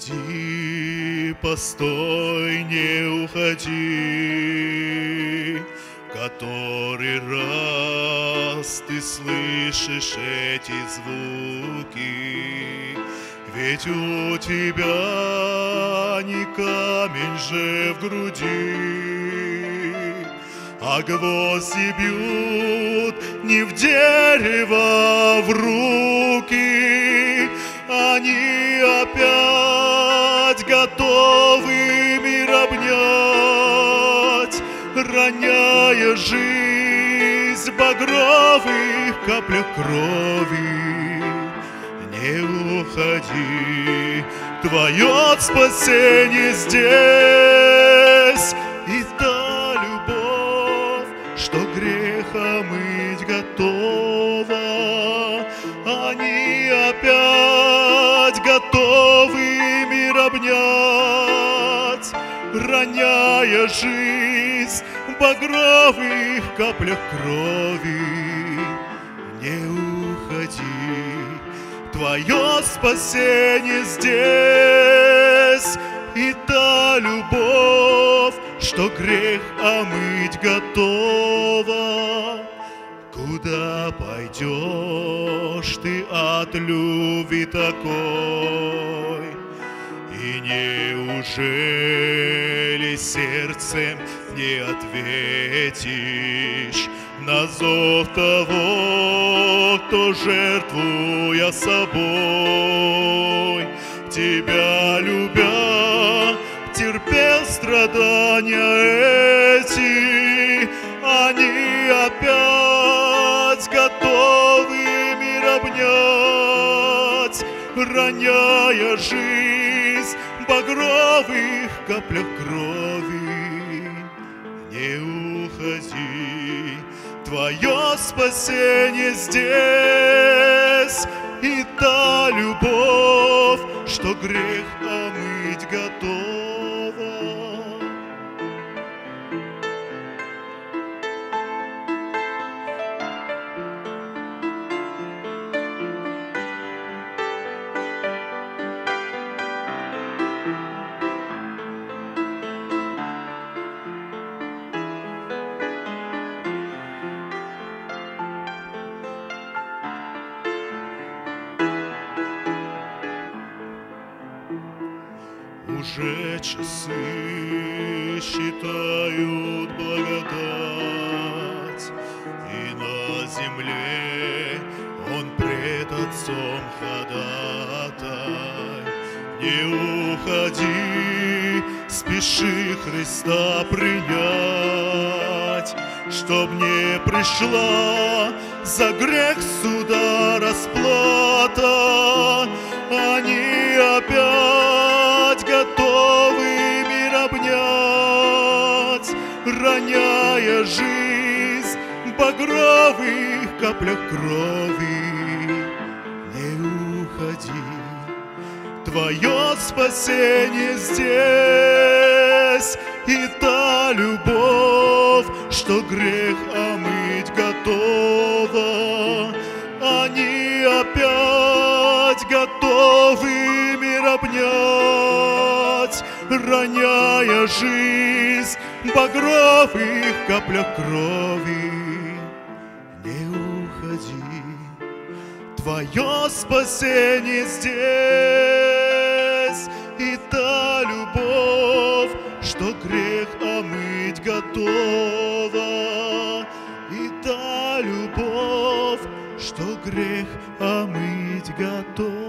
уходи, постой, не уходи, который раз ты слышишь эти звуки, ведь у тебя не камень же в груди, а гвозди бьют не в дерево, в руки, роняя жизнь багровых каплях крови. Не уходи, твое спасение здесь, и та любовь, что греха мыть готова, они роняя жизнь в багровых каплях крови. Не уходи, твое спасение здесь, и та любовь, что грех омыть готова. Куда пойдешь ты от любви такой? И неужели сердцем не ответишь. На зов того, кто жертвуя собой, тебя любя, терпел страдания эти, они опять готовы мир обнять, роняя жизнь багровых каплях крови. Не уходи, твое спасение здесь, и та любовь, что грех омыть готова. Уже часы считают благодать, И на земле он пред Отцом ходатай. Не уходи, спеши Христа принять, Чтоб не пришла за грех суда расплата, Они опять роняя жизнь в багровых каплях крови. Не уходи, твое спасение здесь, и та любовь, что грех омыть готова, они опять готовы мир обнять, роняя жизнь багровых каплях крови. Не уходи, твое спасение здесь, и та любовь, что грех омыть готова, и та любовь, что грех омыть готова.